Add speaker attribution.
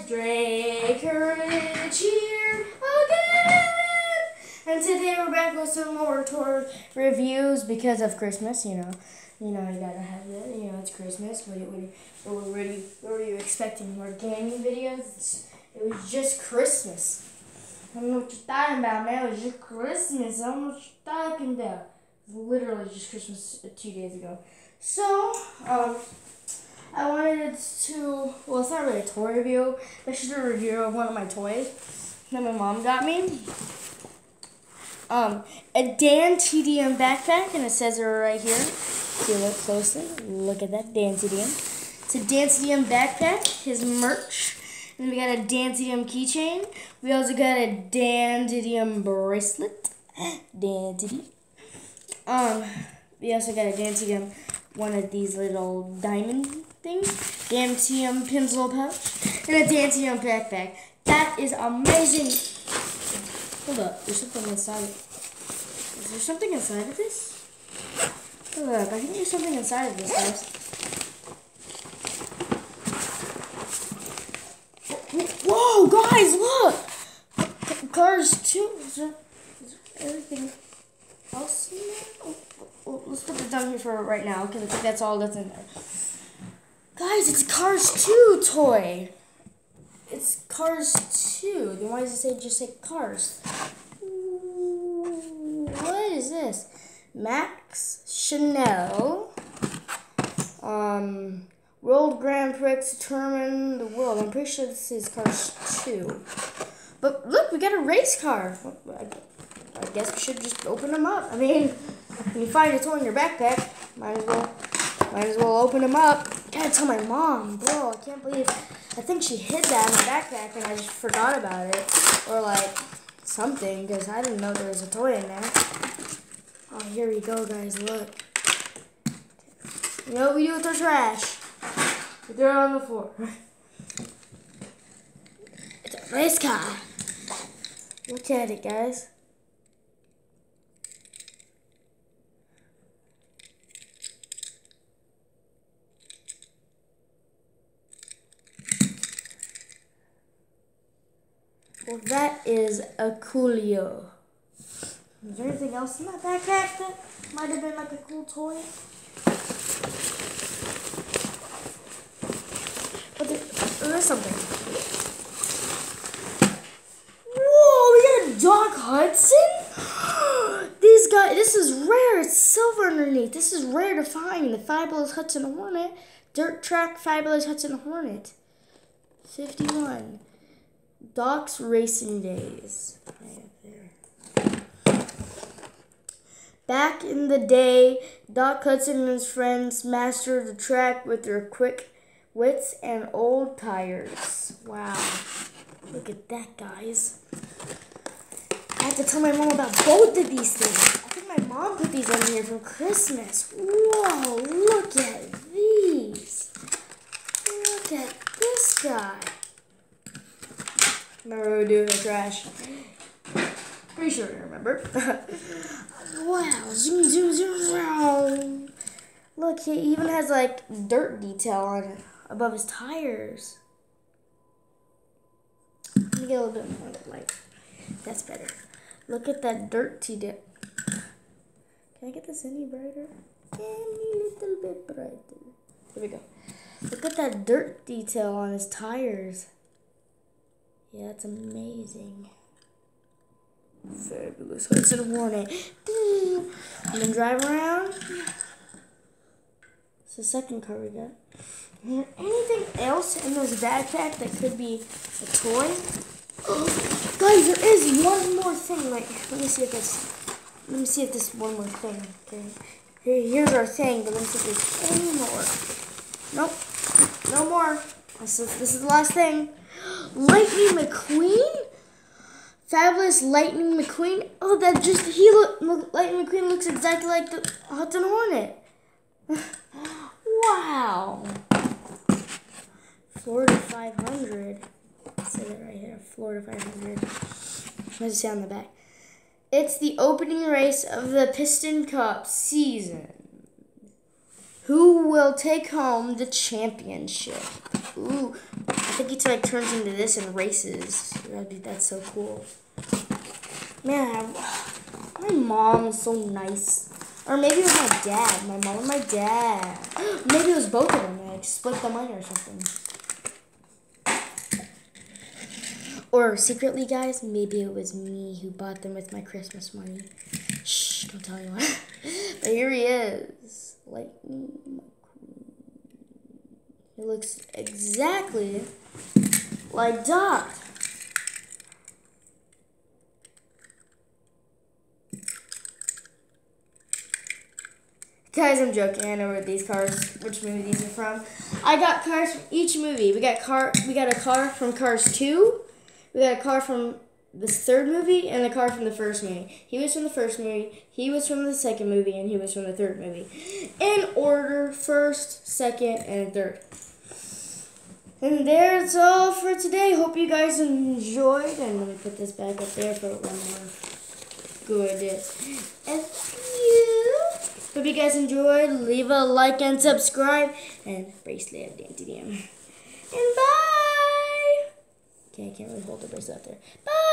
Speaker 1: guys, Drake Courage here again! And today we're back with some more tour reviews because of Christmas, you know. You know, you gotta have it. you know, it's Christmas. What, what, what, were, you, what were you expecting? More gaming videos? It was just Christmas. I don't know what you're talking about, man. It was just Christmas. I don't know what you're talking about. Literally just Christmas two days ago. So, um, I wanted to, well, it's not really a toy review, but it's just a review of one of my toys that my mom got me. Um, a Dan TDM backpack, and it says it right here. If you look closely, look at that Dan TDM. It's a Dan TDM backpack, his merch. And we got a Dan TDM keychain. We also got a Dan TDM bracelet. Dan TDM. Um, we also got a Dan TDM, one of these little diamond things. Dan TDM pencil pouch. And a Dan TDM backpack. That is amazing. Hold up, there's something inside. Is there something inside of this? Hold up, I think there's something inside of this, guys. Whoa, guys, look! Cars 2. Is there, is there anything else in there? Oh, oh, oh, let's put it down here for right now, because I think that's all that's in there. Guys, it's Cars 2 toy. It's Cars 2. Then why does it say just say Cars? What is this? Max Schnell. Um, World Grand Prix determine the world. I'm pretty sure this is Cars 2. But look, we got a race car. I guess we should just open them up. I mean, when you find a toy in your backpack, might as well, might as well open them up. I gotta tell my mom, bro. I can't believe. I think she hid that in my backpack and I just forgot about it, or like something, because I didn't know there was a toy in there. Oh, here we go, guys. Look. You know what we do with our trash? We throw it on the floor. It's a race car. Look at it, guys. That is a coolio. Is there anything else in that backpack that might have been like a cool toy? But there, there is something. Whoa, we got a Doc Hudson? These guys, this is rare. It's silver underneath. This is rare to find. The Fabulous Hudson Hornet. Dirt Track Fabulous Hudson Hornet. 51. Doc's Racing Days. Back in the day, Doc Hudson and his friends mastered the track with their quick wits and old tires. Wow. Look at that, guys. I have to tell my mom about both of these things. I think my mom put these on here for Christmas. Whoa, look at these. Look at this guy. Remember we were doing the trash? Pretty sure you remember. wow, zoom, zoom, zoom. Look, he even has like dirt detail on above his tires. Let me get a little bit more light. That's better. Look at that dirt detail. Can I get this any brighter? Any little bit brighter. There we go. Look at that dirt detail on his tires. Yeah, that's amazing. Fabulous Hudson Hornet. And then drive around. It's the second car we got. Is there anything else in this backpack that could be a toy? Guys, there is one more thing. Like, let me see if this. Let me see if this one more thing. Okay. Here, here's our thing, but let me see if there's any more. Nope. No more. This is, this is the last thing. Lightning McQueen? Fabulous Lightning McQueen? Oh, that just, he look, Lightning McQueen looks exactly like the Hudson Hornet. wow. Florida 500. Say that right here. Florida 500. What does it say on the back? It's the opening race of the Piston Cup season. Who will take home the championship? Ooh, think it like turns into this and races. That'd be that's so cool. Man, my mom is so nice. Or maybe it was my dad. My mom and my dad. Maybe it was both of them. Like split the money or something. Or secretly, guys, maybe it was me who bought them with my Christmas money. Shh, don't tell anyone. but here he is. Lightning McQueen. He looks exactly like Dot. Guys, I'm joking. I know where these cars, which movie these are from. I got cars from each movie. We got car, we got a car from Cars Two. We got a car from the third movie and a car from the first movie. He was from the first movie. He was from the second movie, and he was from the third movie. In order: first, second, and third. And there's all for today. Hope you guys enjoyed. And let me put this back up there for one more good. You. Hope you guys enjoyed. Leave a like and subscribe. And bracelet Dan TDM. And bye. Okay, I can't really hold the bracelet out there. Bye.